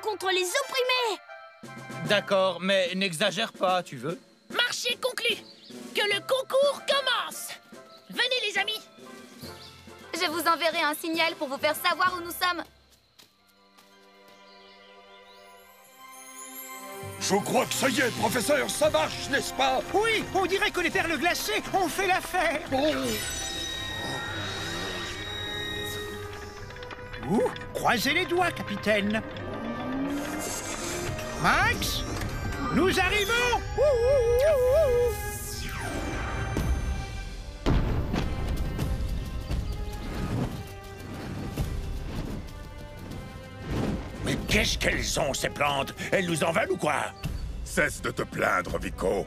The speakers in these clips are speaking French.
contre les opprimés D'accord, mais n'exagère pas, tu veux Marché conclu Que le concours commence Venez les amis Je vous enverrai un signal pour vous faire savoir où nous sommes. Je crois que ça y est, professeur, ça marche, n'est-ce pas? Oui, on dirait que les perles glacées ont fait l'affaire. Oh. Ouh, croisez les doigts, capitaine. Max, nous arrivons. Ouh, ouh, ouh, ouh. Mais qu'est-ce qu'elles ont, ces plantes? Elles nous en veulent ou quoi? Cesse de te plaindre, Vico.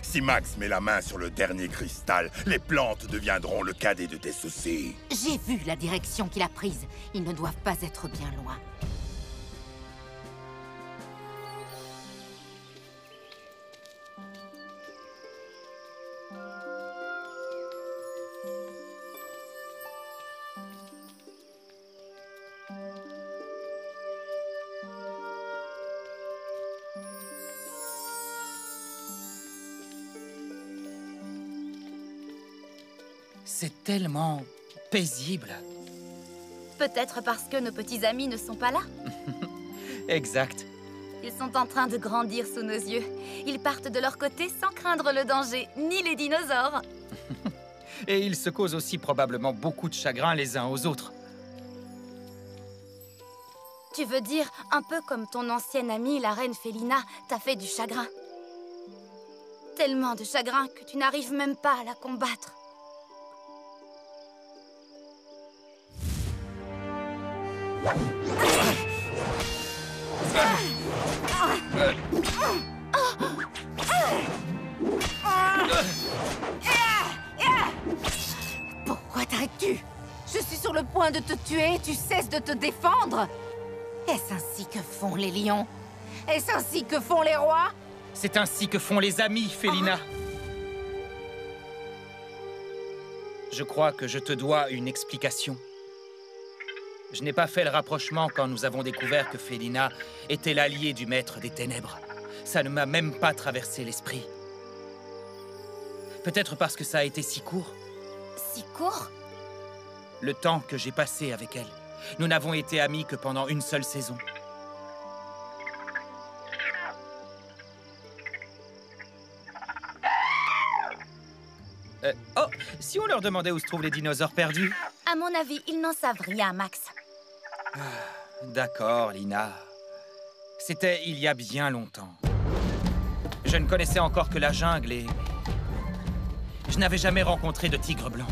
Si Max met la main sur le dernier cristal, les plantes deviendront le cadet de tes soucis. J'ai vu la direction qu'il a prise. Ils ne doivent pas être bien loin. C'est tellement paisible. Peut-être parce que nos petits amis ne sont pas là. Exact. Ils sont en train de grandir sous nos yeux. Ils partent de leur côté sans craindre le danger, ni les dinosaures. Et ils se causent aussi probablement beaucoup de chagrin les uns aux autres. Tu veux dire un peu comme ton ancienne amie, la reine Félina, t'a fait du chagrin. Tellement de chagrin que tu n'arrives même pas à la combattre. Pourquoi le point de te tuer tu cesses de te défendre Est-ce ainsi que font les lions? Est-ce ainsi que font les rois? C'est ainsi que font les amis, Félina. Je crois que je te dois une explication. Je n'ai pas fait le rapprochement quand nous avons découvert que Félina était l'allié du maître des ténèbres. Ça ne m'a même pas traversé l'esprit. Peut-être parce que ça a été si court. Si court? Le temps que j'ai passé avec elle. Nous n'avons été amis que pendant une seule saison. Euh, oh, si on leur demandait où se trouvent les dinosaures perdus À mon avis, ils n'en savent rien, Max. D'accord, Lina. C'était il y a bien longtemps. Je ne connaissais encore que la jungle et... Je n'avais jamais rencontré de tigre blanc.